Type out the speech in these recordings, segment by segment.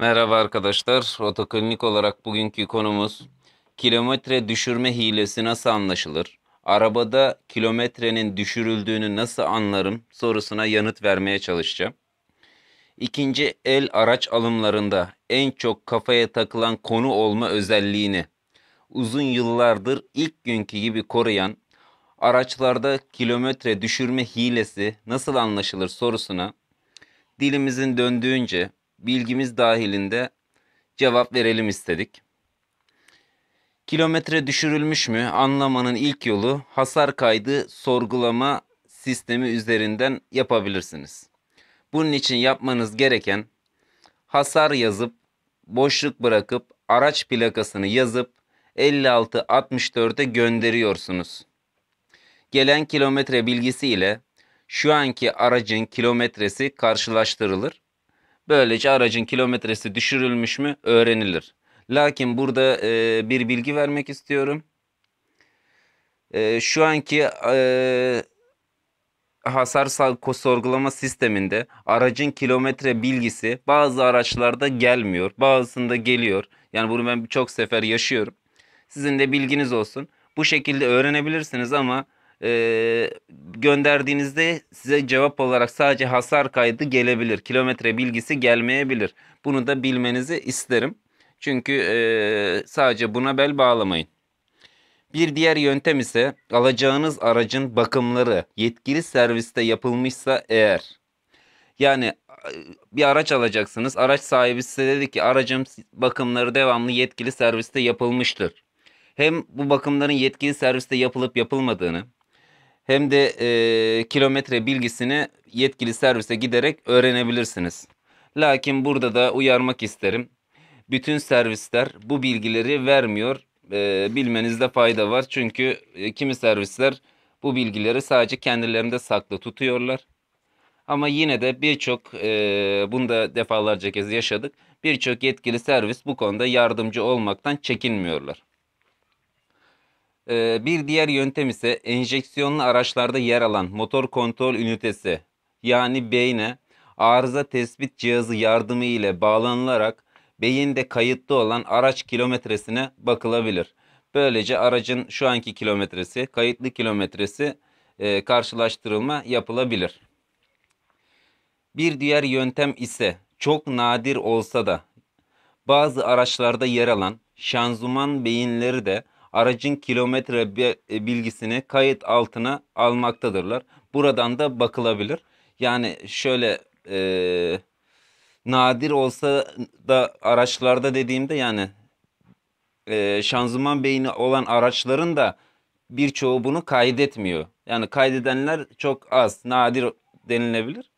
Merhaba arkadaşlar. Otoklinik olarak bugünkü konumuz kilometre düşürme hilesi nasıl anlaşılır? Arabada kilometrenin düşürüldüğünü nasıl anlarım sorusuna yanıt vermeye çalışacağım. İkinci el araç alımlarında en çok kafaya takılan konu olma özelliğini uzun yıllardır ilk günkü gibi koruyan araçlarda kilometre düşürme hilesi nasıl anlaşılır sorusuna dilimizin döndüğünce bilgimiz dahilinde cevap verelim istedik. Kilometre düşürülmüş mü anlamanın ilk yolu hasar kaydı sorgulama sistemi üzerinden yapabilirsiniz. Bunun için yapmanız gereken hasar yazıp boşluk bırakıp araç plakasını yazıp 5664'e gönderiyorsunuz. Gelen kilometre bilgisi ile şu anki aracın kilometresi karşılaştırılır. Böylece aracın kilometresi düşürülmüş mü öğrenilir. Lakin burada e, bir bilgi vermek istiyorum. E, şu anki e, hasar sorgulama sisteminde aracın kilometre bilgisi bazı araçlarda gelmiyor, bazısında geliyor. Yani bunu ben çok sefer yaşıyorum. Sizin de bilginiz olsun. Bu şekilde öğrenebilirsiniz ama e, gönderdiğinizde size cevap olarak sadece hasar kaydı gelebilir. Kilometre bilgisi gelmeyebilir. Bunu da bilmenizi isterim. Çünkü e, sadece buna bel bağlamayın. Bir diğer yöntem ise alacağınız aracın bakımları yetkili serviste yapılmışsa eğer. Yani bir araç alacaksınız. Araç sahibi size dedi ki aracım bakımları devamlı yetkili serviste yapılmıştır. Hem bu bakımların yetkili serviste yapılıp yapılmadığını hem de e, kilometre bilgisini yetkili servise giderek öğrenebilirsiniz. Lakin burada da uyarmak isterim. Bütün servisler bu bilgileri vermiyor. E, bilmenizde fayda var. Çünkü e, kimi servisler bu bilgileri sadece kendilerinde saklı tutuyorlar. Ama yine de birçok, e, bunu da defalarca kez yaşadık. Birçok yetkili servis bu konuda yardımcı olmaktan çekinmiyorlar. Ee, bir diğer yöntem ise enjeksiyonlu araçlarda yer alan motor kontrol ünitesi yani beyne arıza tespit cihazı yardımı ile bağlanılarak beyinde kayıtlı olan araç kilometresine bakılabilir. Böylece aracın şu anki kilometresi, kayıtlı kilometresi e, karşılaştırılma yapılabilir. Bir diğer yöntem ise çok nadir olsa da bazı araçlarda yer alan şanzıman beyinleri de aracın kilometre e, bilgisini kayıt altına almaktadırlar. Buradan da bakılabilir. Yani şöyle e, nadir olsa da araçlarda dediğimde yani e, şanzıman beyni olan araçların da birçoğu bunu kaydetmiyor. Yani kaydedenler çok az, nadir denilebilir.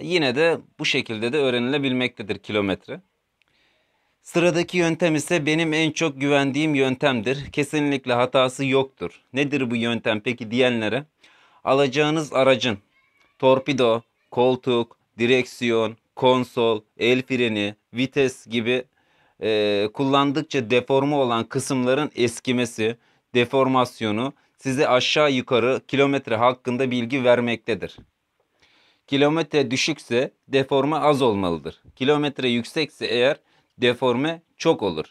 Yine de bu şekilde de öğrenilebilmektedir kilometre. Sıradaki yöntem ise benim en çok güvendiğim yöntemdir. Kesinlikle hatası yoktur. Nedir bu yöntem peki diyenlere? Alacağınız aracın torpido, koltuk, direksiyon, konsol, el freni, vites gibi e, kullandıkça deforme olan kısımların eskimesi, deformasyonu size aşağı yukarı kilometre hakkında bilgi vermektedir. Kilometre düşükse deforme az olmalıdır. Kilometre yüksekse eğer deforme çok olur.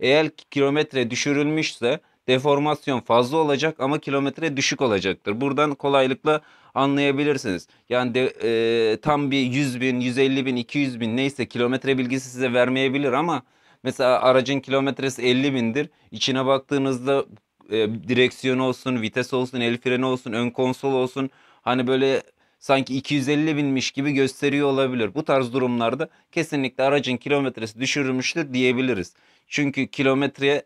Eğer kilometre düşürülmüşse deformasyon fazla olacak ama kilometre düşük olacaktır. Buradan kolaylıkla anlayabilirsiniz. Yani de, e, tam bir 100 bin, 150 bin, 200 bin neyse kilometre bilgisi size vermeyebilir ama mesela aracın kilometresi 50 bindir. İçine baktığınızda e, direksiyon olsun, vites olsun, el freni olsun, ön konsol olsun. Hani böyle sanki 250 binmiş gibi gösteriyor olabilir. Bu tarz durumlarda kesinlikle aracın kilometresi düşürülmüştür diyebiliriz. Çünkü kilometreye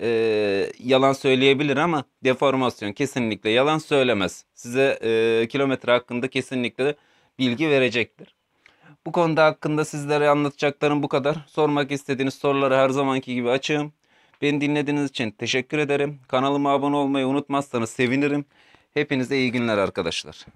e, yalan söyleyebilir ama deformasyon kesinlikle yalan söylemez. Size e, kilometre hakkında kesinlikle bilgi verecektir. Bu konuda hakkında sizlere anlatacaklarım bu kadar. Sormak istediğiniz soruları her zamanki gibi açığım. Beni dinlediğiniz için teşekkür ederim. Kanalıma abone olmayı unutmazsanız sevinirim. Hepinize iyi günler arkadaşlar.